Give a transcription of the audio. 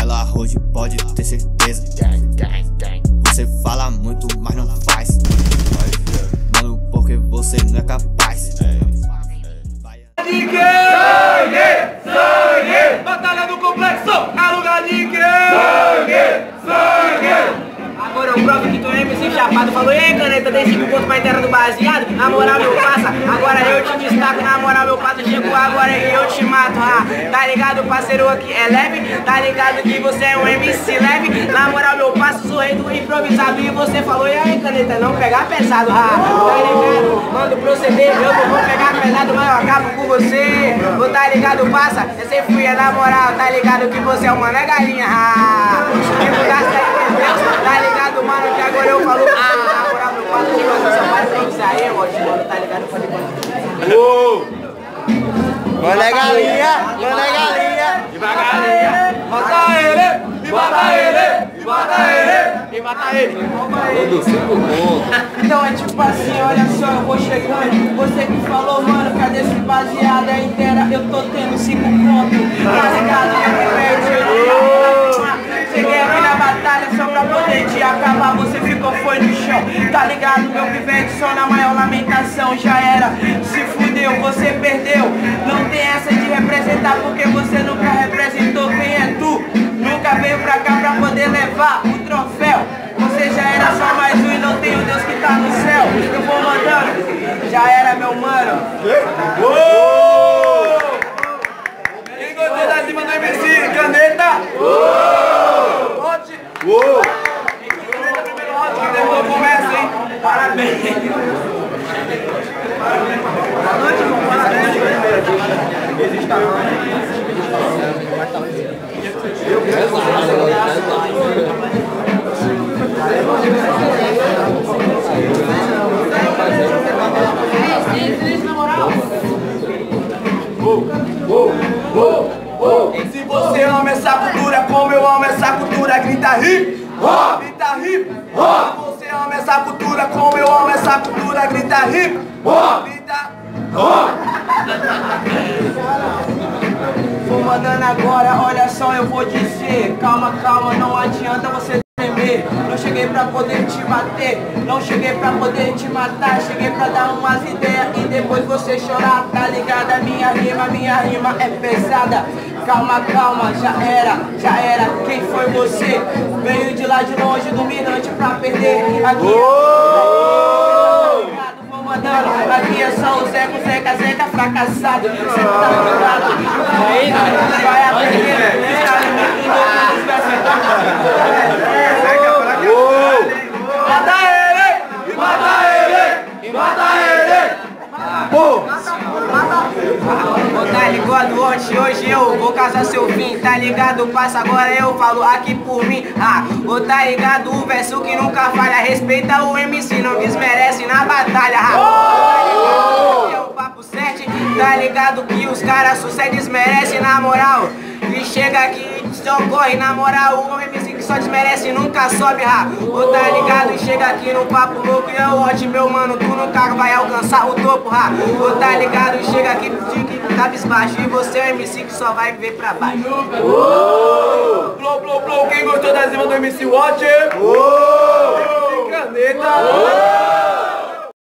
Ela hoje pode ter certeza. Você fala muito, mas não faz. Mano, porque você não é capaz. Sangue! Sangue! Batalha do complexo! É Chapado Falou, e aí caneta, tem 5 pontos pra inteira do baseado. Na moral meu passa, agora eu te destaco. Na moral meu passo, chego agora e eu te mato ah, Tá ligado parceiro aqui é leve? Tá ligado que você é um MC leve? Na moral meu passo, sou rei do improvisado. E você falou, e aí caneta, não pegar pesado ah, Tá ligado, mando proceder Eu não vou pegar pesado, mas eu acabo com você. Ô, Tá ligado, passa, eu sempre fui é na moral. Tá ligado que você é uma né galinha ah, tá ligado, mano, que agora eu falo, ah, agora meu tipo assim, só faz pra isso aí, mano, tá ligado, pode pode. Olha galinha, olha galinha. E vai galinha! Mata ele! E mata ele! E mata ele! E mata ele! Então é tipo assim, olha só, eu vou chegando, você que falou, mano, cadê esse baseada inteira, eu tô tendo foi no chão, tá ligado, meu pivete só na maior lamentação, já era, se fudeu, você perdeu, não tem cultura como eu amo essa cultura, grita hip hop, grita hop. Mandando agora, olha só, eu vou dizer. Calma, calma, não adianta você tremer. Não cheguei pra poder te bater Não cheguei pra poder te matar. Cheguei pra dar umas ideias e depois você chorar. Tá ligado? A minha rima, minha rima é pesada. Calma, calma, já era, já era. Quem foi você? Veio de lá de longe do mirante pra perder. Aqui Obrigado, vou mandando Aqui é só o Zeca, o Zeca, Zeca fracassado Você tá ligado? Vai aprender Mata ele! Mata ele! Mata ele! Pô! Tá ligado? Hoje, eu vou casar seu fim, tá ligado? Passa agora eu falo aqui por mim. Ah, ô, tá ligado? O verso que nunca falha, respeita o MC, não desmerece na batalha. Ah, é o papo 7, tá ligado? Que os caras sucedem, desmerece na moral. E chega aqui e socorre na moral. O MC só desmerece nunca sobe, ah. Ô, tá ligado? E chega aqui no papo louco e é o hot, meu mano. Tu nunca vai alcançar o topo, ah. Ô, tá ligado? E chega aqui que cabisbaixo. E você é o MC que só vai ver pra baixo. Blow, blow, blow, quem gostou da cima do MC Watcher? MC Caneta!